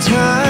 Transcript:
time.